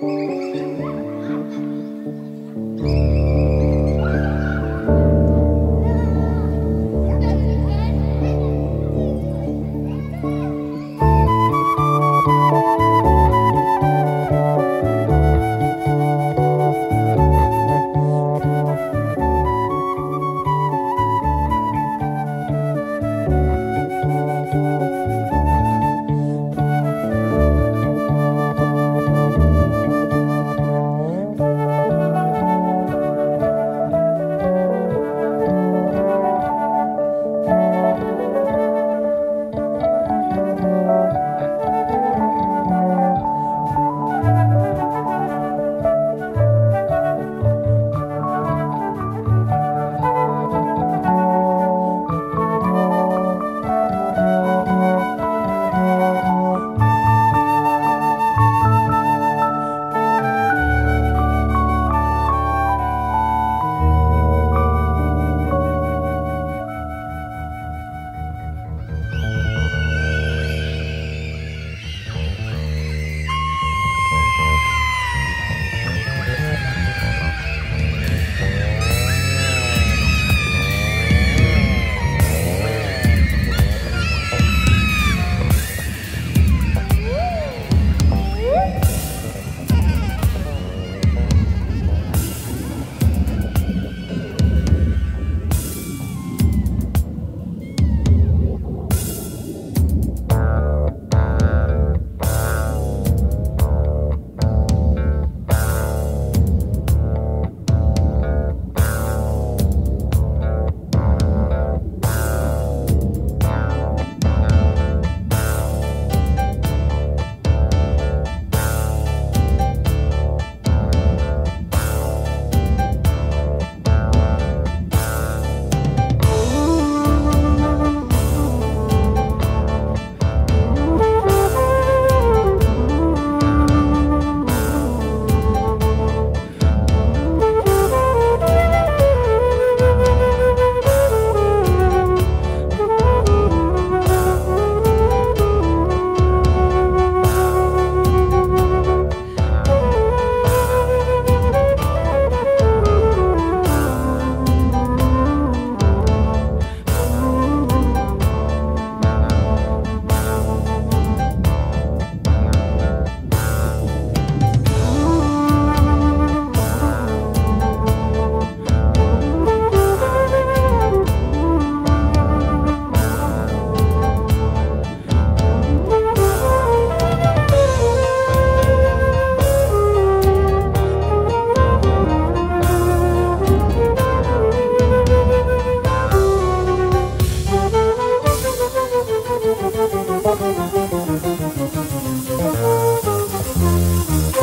thank you.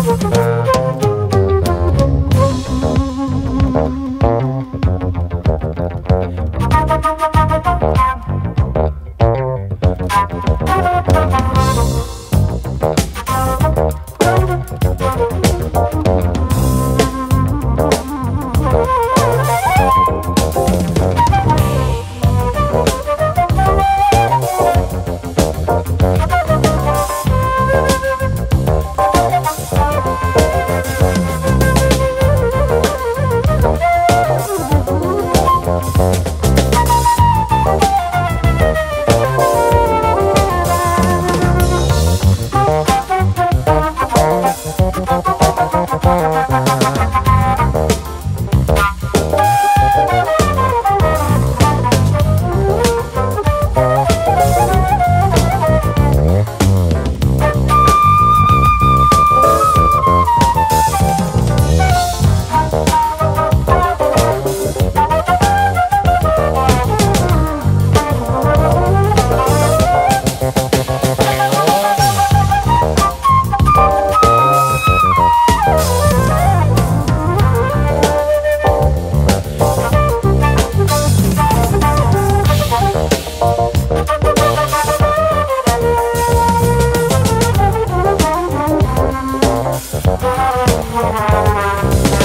Bye. Música